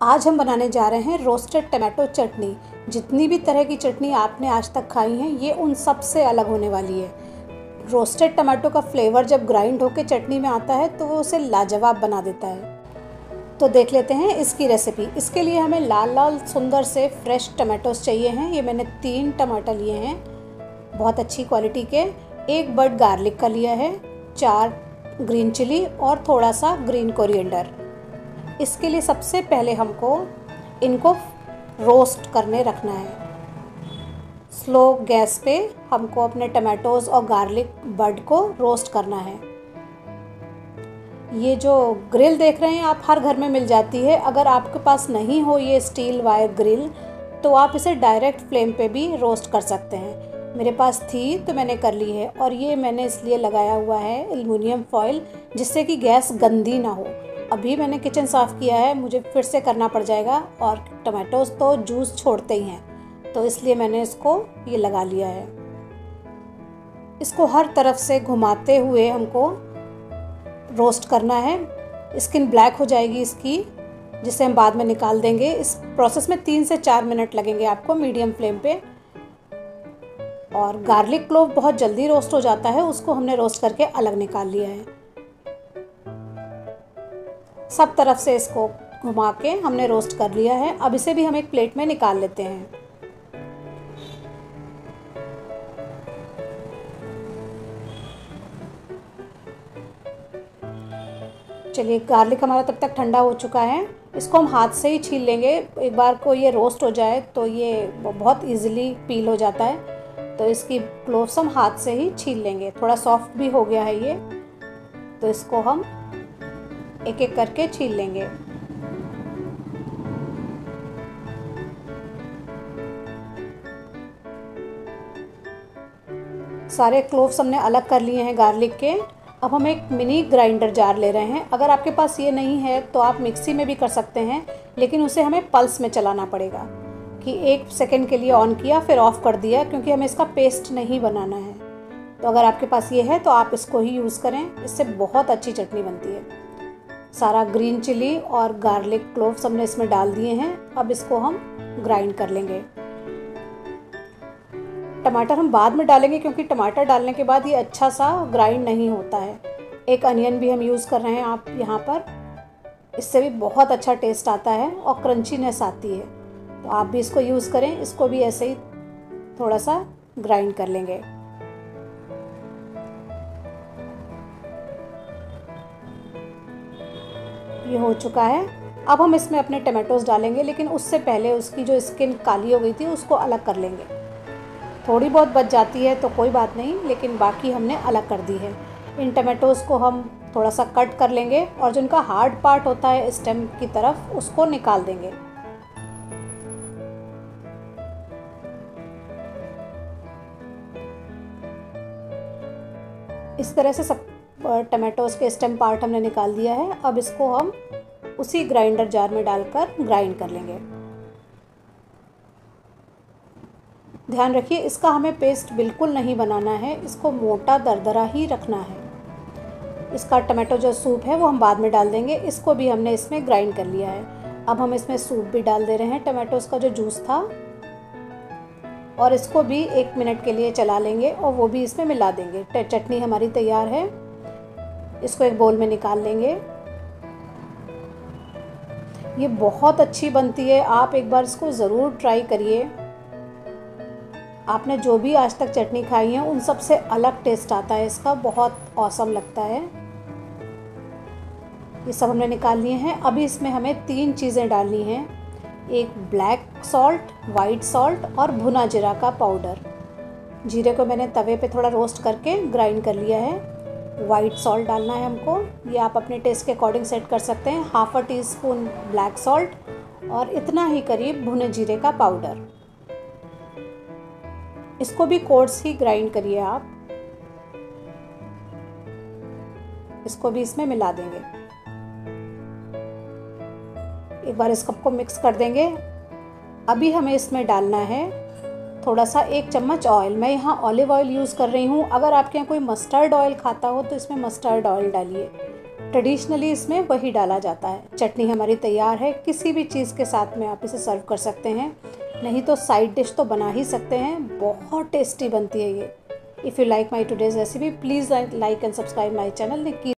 आज हम बनाने जा रहे हैं रोस्टेड टमाटो चटनी। जितनी भी तरह की चटनी आपने आज तक खाई है, ये उन सबसे अलग होने वाली है। रोस्टेड टमाटो का फ्लेवर जब ग्राइंड होकर चटनी में आता है तो वो उसे लाजवाब बना देता है। तो देख लेते हैं इसकी रेसिपी इसके लिए हमें लाल लाल सुंदर से फ्रेश टमाटोज चाहिए हैं। ये मैंने तीन टमाटर लिए हैं, बहुत अच्छी क्वालिटी के। एक बर्ड गार्लिक का लिया है, चार ग्रीन चिली और थोड़ा सा ग्रीन कोरिएंडर इसके लिए सबसे पहले हमको इनको रोस्ट करने रखना है। स्लो गैस पे हमको अपने टमाटोज़ और गार्लिक बर्ड को रोस्ट करना है। ये जो ग्रिल देख रहे हैं, आप हर घर में मिल जाती है। अगर आपके पास नहीं हो ये स्टील वायर ग्रिल तो आप इसे डायरेक्ट फ्लेम पे भी रोस्ट कर सकते हैं। मेरे पास थी तो मैंने कर ली है। और ये मैंने इसलिए लगाया हुआ है एलुमिनियम फॉयल जिससे कि गैस गंदी ना हो। अभी मैंने किचन साफ़ किया है, मुझे फिर से करना पड़ जाएगा और टमाटोज़ तो जूस छोड़ते ही हैं तो इसलिए मैंने इसको ये लगा लिया है। इसको हर तरफ़ से घुमाते हुए हमको रोस्ट करना है। स्किन ब्लैक हो जाएगी इसकी, जिसे हम बाद में निकाल देंगे। इस प्रोसेस में तीन से चार मिनट लगेंगे आपको मीडियम फ्लेम पे। और गार्लिक क्लोव बहुत जल्दी रोस्ट हो जाता है, उसको हमने रोस्ट करके अलग निकाल लिया है। सब तरफ़ से इसको घुमा के हमने रोस्ट कर लिया है। अब इसे भी हम एक प्लेट में निकाल लेते हैं। चलिए गार्लिक हमारा तब तक ठंडा हो चुका है। इसको हम हाथ से ही छील लेंगे। एक बार को ये रोस्ट हो जाए तो ये बहुत इजीली पील हो जाता है। तो इसकी क्लोव्स हम हाथ से ही छील लेंगे। थोड़ा सॉफ्ट भी हो गया है ये। तो इसको हम एक एक करके छील लेंगे। सारे क्लोव्स हमने अलग कर लिए हैं गार्लिक के। अब हम एक मिनी ग्राइंडर जार ले रहे हैं। अगर आपके पास ये नहीं है तो आप मिक्सी में भी कर सकते हैं, लेकिन उसे हमें पल्स में चलाना पड़ेगा कि एक सेकेंड के लिए ऑन किया, फिर ऑफ़ कर दिया, क्योंकि हमें इसका पेस्ट नहीं बनाना है। तो अगर आपके पास ये है तो आप इसको ही यूज़ करें। इससे बहुत अच्छी चटनी बनती है। सारा ग्रीन चिली और गार्लिक क्लोव्स हमने इसमें डाल दिए हैं। अब इसको हम ग्राइंड कर लेंगे। टमाटर हम बाद में डालेंगे क्योंकि टमाटर डालने के बाद ये अच्छा सा ग्राइंड नहीं होता है। एक अनियन भी हम यूज़ कर रहे हैं आप यहाँ पर। इससे भी बहुत अच्छा टेस्ट आता है और क्रंचीनेस आती है। तो आप भी इसको यूज़ करें, इसको भी ऐसे ही थोड़ा सा ग्राइंड कर लेंगे। ये हो चुका है। अब हम इसमें अपने टमाटोज़ डालेंगे, लेकिन उससे पहले उसकी जो स्किन काली हो गई थी, उसको अलग कर लेंगे। थोड़ी बहुत बच जाती है तो कोई बात नहीं, लेकिन बाकी हमने अलग कर दी है। इन टमाटोज़ को हम थोड़ा सा कट कर लेंगे और जो इनका हार्ड पार्ट होता है स्टेम की तरफ़, उसको निकाल देंगे। इस तरह से सब टमाटोज़ के स्टेम पार्ट हमने निकाल दिया है। अब इसको हम उसी ग्राइंडर जार में डालकर ग्राइंड कर लेंगे। ध्यान रखिए, इसका हमें पेस्ट बिल्कुल नहीं बनाना है, इसको मोटा दरदरा ही रखना है। इसका टमाटो जो सूप है वो हम बाद में डाल देंगे, इसको भी हमने इसमें ग्राइंड कर लिया है। अब हम इसमें सूप भी डाल दे रहे हैं टमाटोज़ का जो जूस था। और इसको भी एक मिनट के लिए चला लेंगे और वो भी इसमें मिला देंगे। चटनी हमारी तैयार है। इसको एक बोल में निकाल लेंगे। ये बहुत अच्छी बनती है। आप एक बार इसको ज़रूर ट्राई करिए। आपने जो भी आज तक चटनी खाई है, उन सबसे अलग टेस्ट आता है इसका। बहुत औसम लगता है। ये सब हमने निकाल लिए हैं। अभी इसमें हमें तीन चीज़ें डालनी हैं। एक ब्लैक सॉल्ट वाइट सॉल्ट और भुना जीरा का पाउडर जीरे को मैंने तवे पे थोड़ा रोस्ट करके ग्राइंड कर लिया है। वाइट सॉल्ट डालना है हमको। ये आप अपने टेस्ट के अकॉर्डिंग सेट कर सकते हैं। Half a teaspoon black salt और इतना ही करीब भुने जीरे का पाउडर इसको भी कोर्स ही ग्राइंड करिए आप। इसको भी इसमें मिला देंगे। एक बार इस कप को मिक्स कर देंगे। अभी हमें इसमें डालना है थोड़ा सा एक चम्मच ऑयल मैं यहाँ ऑलिव ऑयल यूज़ कर रही हूँ। अगर आपके यहाँ कोई मस्टर्ड ऑयल खाता हो तो इसमें मस्टर्ड ऑयल डालिए। ट्रेडिशनली इसमें वही डाला जाता है। चटनी हमारी तैयार है। किसी भी चीज़ के साथ में आप इसे सर्व कर सकते हैं। नहीं तो साइड डिश तो बना ही सकते हैं। बहुत टेस्टी बनती है ये। If you like my today's recipe please like and subscribe my channel